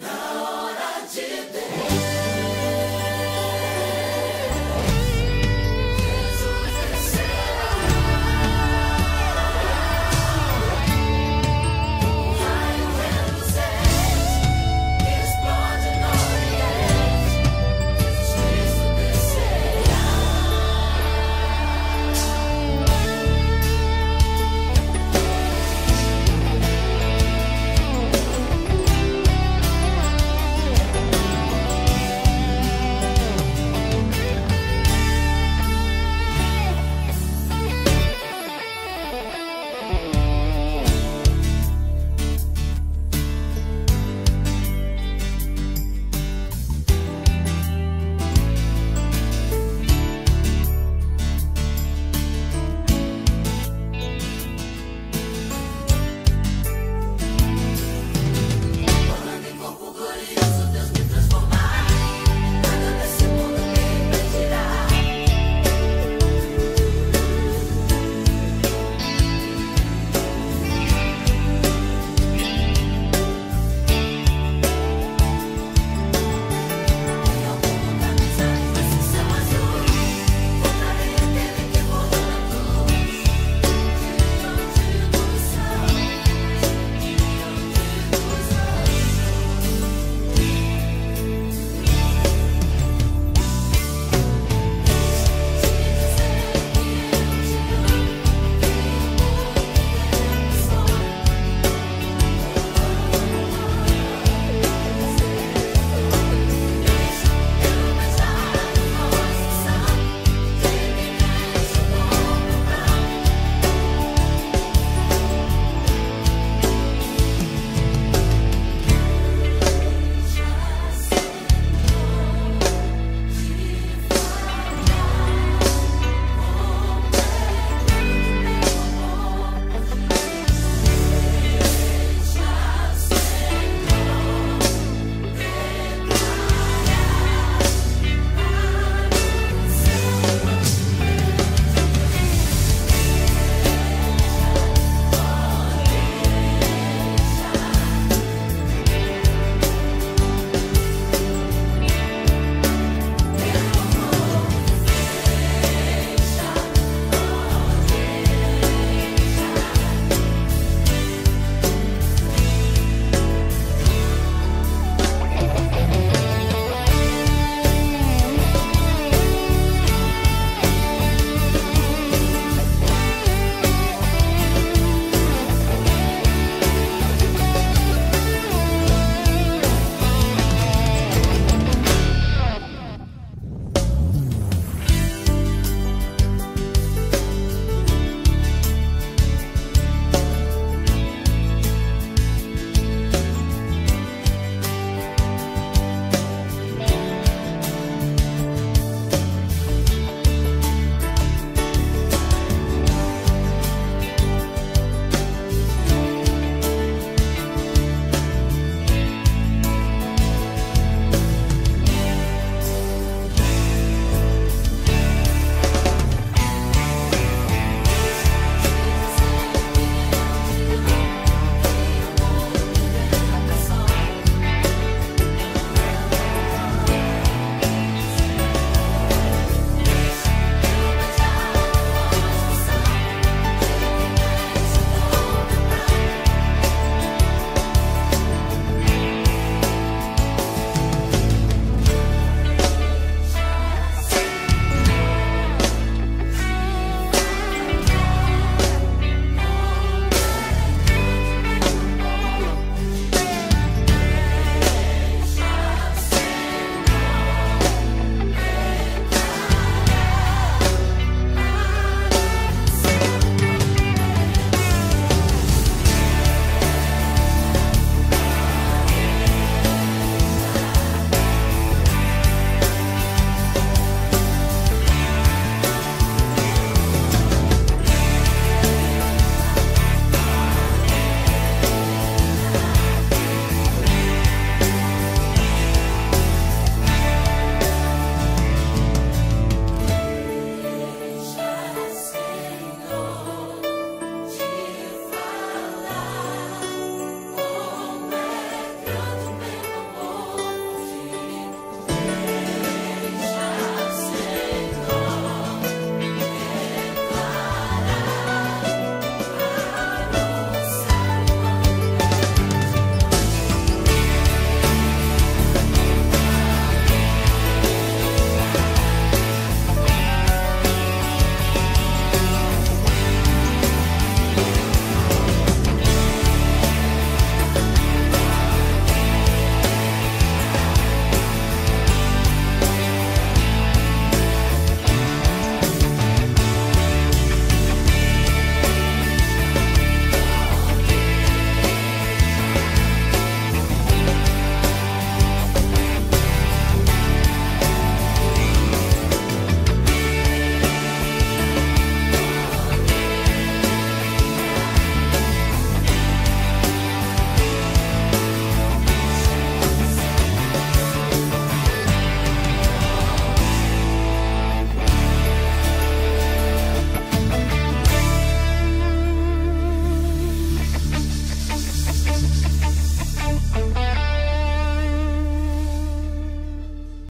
No.